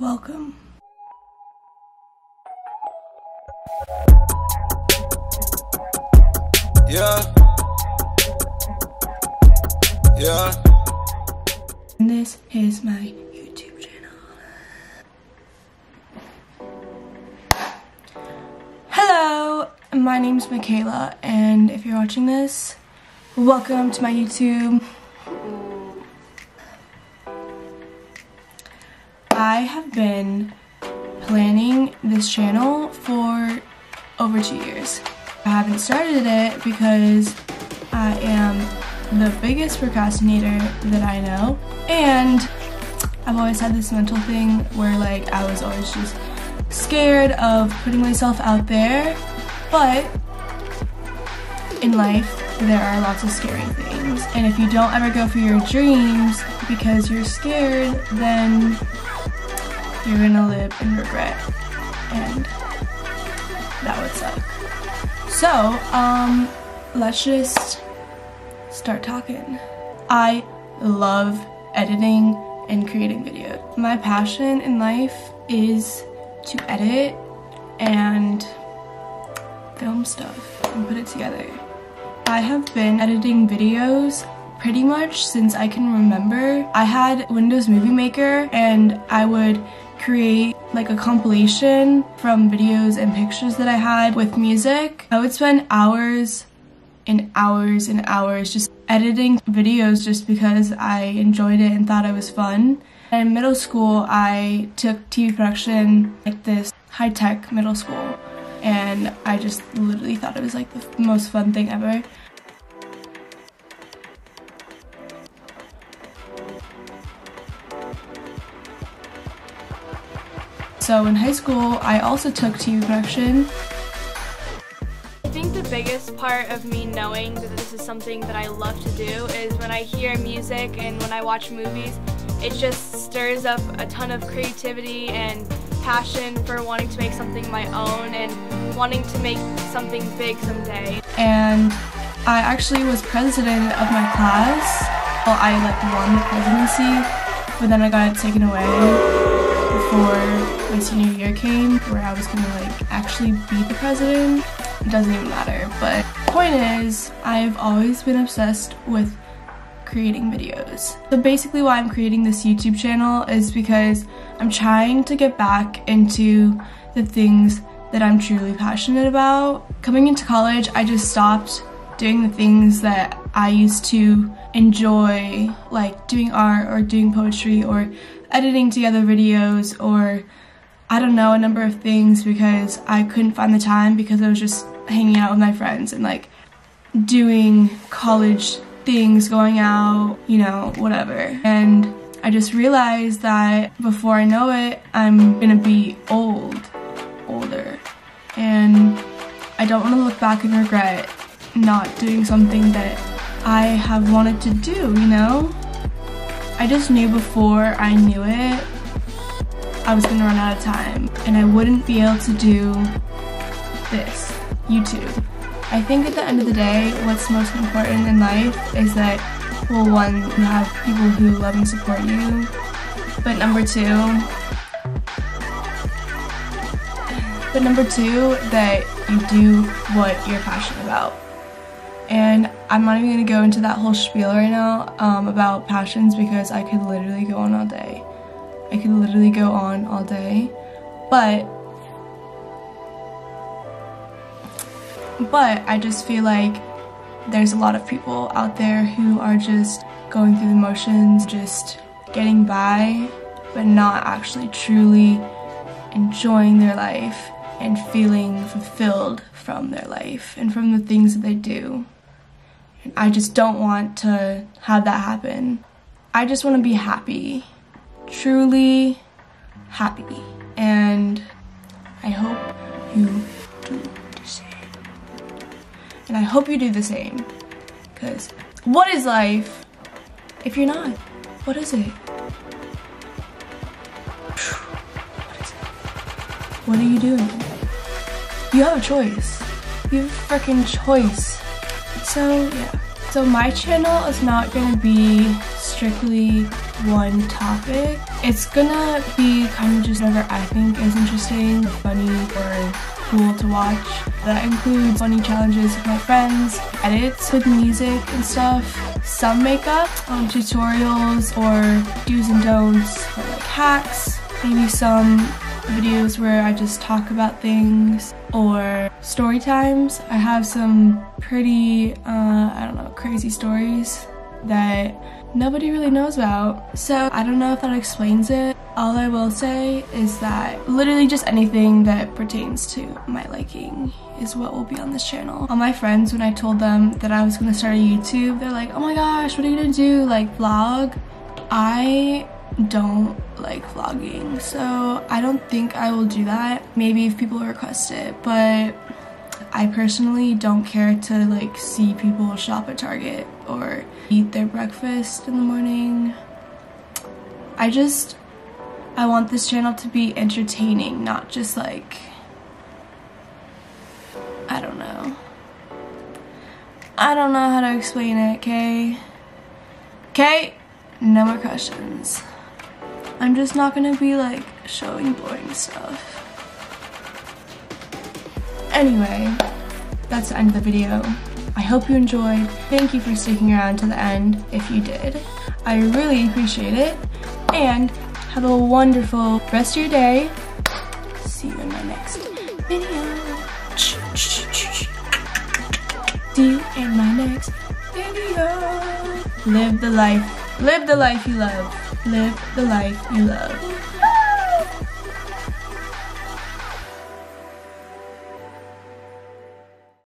Welcome. Yeah. Yeah. And this is my YouTube channel. Hello, my name's Michaela, and if you're watching this, welcome to my YouTube. I have been planning this channel for over two years. I haven't started it because I am the biggest procrastinator that I know. And I've always had this mental thing where like I was always just scared of putting myself out there. But in life there are lots of scary things. And if you don't ever go for your dreams because you're scared then you're gonna live in regret and that would suck. So, um, let's just start talking. I love editing and creating videos. My passion in life is to edit and film stuff and put it together. I have been editing videos pretty much since I can remember. I had Windows Movie Maker and I would create like a compilation from videos and pictures that I had with music. I would spend hours and hours and hours just editing videos just because I enjoyed it and thought it was fun. In middle school, I took TV production like this high-tech middle school and I just literally thought it was like the most fun thing ever. So in high school, I also took TV production. I think the biggest part of me knowing that this is something that I love to do is when I hear music and when I watch movies, it just stirs up a ton of creativity and passion for wanting to make something my own and wanting to make something big someday. And I actually was president of my class. Well, I like won the presidency, but then I got it taken away before my senior year came where I was gonna like actually be the president. It doesn't even matter, but point is, I've always been obsessed with creating videos. So basically why I'm creating this YouTube channel is because I'm trying to get back into the things that I'm truly passionate about. Coming into college, I just stopped doing the things that I used to enjoy, like doing art or doing poetry or editing together videos or I don't know, a number of things because I couldn't find the time because I was just hanging out with my friends and like doing college things, going out, you know, whatever. And I just realized that before I know it, I'm gonna be old, older. And I don't wanna look back and regret not doing something that I have wanted to do, you know? I just knew before I knew it, I was gonna run out of time and I wouldn't be able to do this, YouTube. I think at the end of the day, what's most important in life is that, well, one, you have people who love and support you, but number two, but number two, that you do what you're passionate about. And I'm not even gonna go into that whole spiel right now um, about passions because I could literally go on all day. I could literally go on all day. But, but I just feel like there's a lot of people out there who are just going through the motions, just getting by, but not actually truly enjoying their life and feeling fulfilled from their life and from the things that they do. I just don't want to have that happen. I just want to be happy, truly happy. And I hope you do the same. And I hope you do the same. Because what is life if you're not? What is it? What is it? What are you doing? You have a choice. You have a freaking choice. So, yeah. So my channel is not gonna be strictly one topic. It's gonna be kind of just whatever I think is interesting, funny, or cool to watch. That includes funny challenges with my friends, edits with music and stuff, some makeup, um, tutorials, or do's and don'ts, like hacks, maybe some videos where I just talk about things or story times. I have some pretty, uh, I don't know, crazy stories that nobody really knows about. So I don't know if that explains it. All I will say is that literally just anything that pertains to my liking is what will be on this channel. All my friends, when I told them that I was gonna start a YouTube, they're like, oh my gosh, what are you gonna do? Like vlog? I don't like vlogging, so I don't think I will do that. Maybe if people request it, but I personally don't care to like see people shop at Target or eat their breakfast in the morning. I just, I want this channel to be entertaining, not just like, I don't know. I don't know how to explain it, okay? Okay? No more questions. I'm just not gonna be like showing boring stuff. Anyway, that's the end of the video. I hope you enjoyed. Thank you for sticking around to the end if you did. I really appreciate it. And have a wonderful rest of your day. See you in my next video. See you in my next video. Live the life. Live the life you love. Live the life you love.